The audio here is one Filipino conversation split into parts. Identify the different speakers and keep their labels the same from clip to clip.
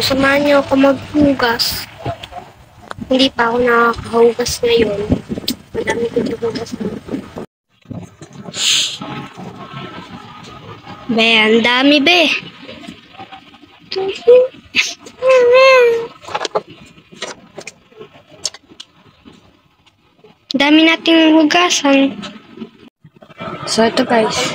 Speaker 1: samahan niyo ako maghugas. Hindi pa ako nakakahugas ngayon. Madami ko hugas na. Be, ang dami be. Dami nating hugasan. So, ito guys.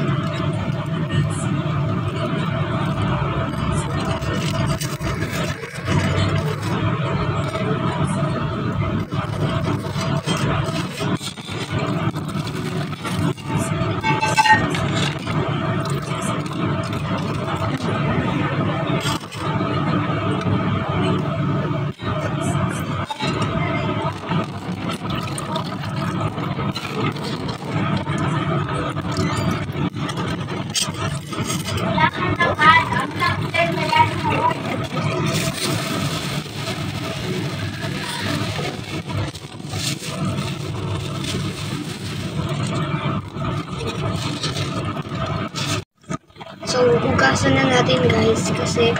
Speaker 1: So, hugasan na natin guys kasi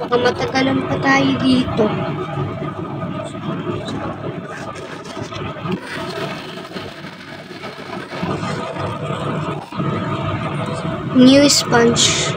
Speaker 1: baka matagalan pa tayo dito. New sponge.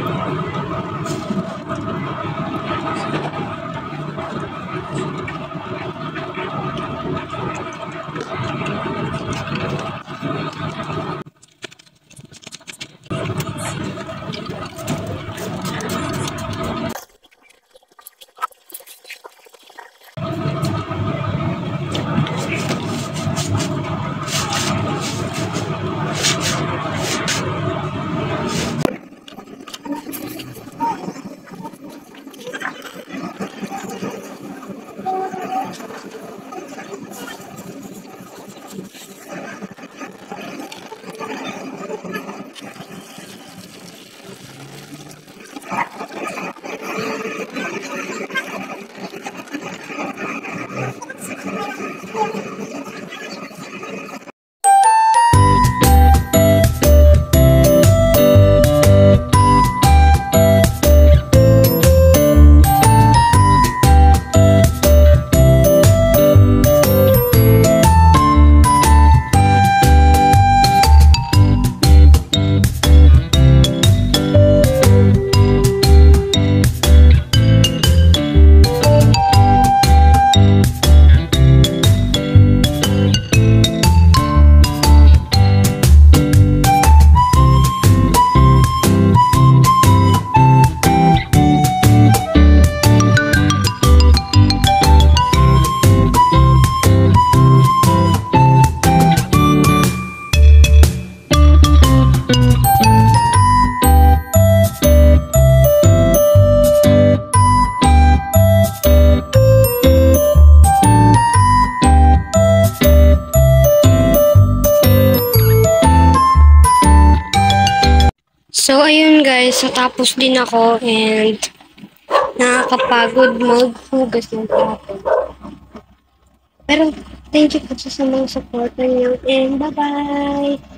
Speaker 1: So, ayun guys, natapos din ako and nakakapagod maghugas ng plato. Pero, thank you po sa mga support ninyo and bye-bye!